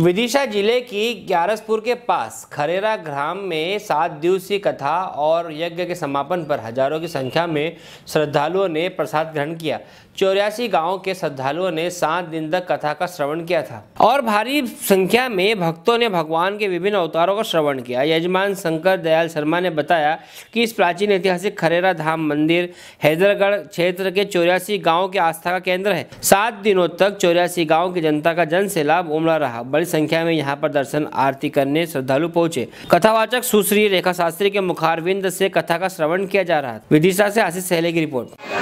विदिशा ज़िले की ग्यारसपुर के पास खरेरा ग्राम में सात दिवसीय कथा और यज्ञ के समापन पर हज़ारों की संख्या में श्रद्धालुओं ने प्रसाद ग्रहण किया। चौरासी गाँव के श्रद्धालुओं ने सात दिन तक कथा का श्रवण किया था और भारी संख्या में भक्तों ने भगवान के विभिन्न अवतारों का श्रवण किया। यजमान शंकर दयाल शर्मा ने बताया कि इस प्राचीन ऐतिहासिक खरेरा धाम मंदिर हैदरगढ़ क्षेत्र के चौरासी गाँव के आस्था का केंद्र है। सात दिनों तक चौरासी गाँव की जनता का जन सैलाब उमड़ा रहा। बड़ी संख्या में यहाँ पर दर्शन आरती करने श्रद्धालु पहुँचे। कथावाचक सुश्री रेखा शास्त्री के मुखारविंद से कथा का श्रवण किया जा रहा है विदिशा से आशीष सहले की रिपोर्ट।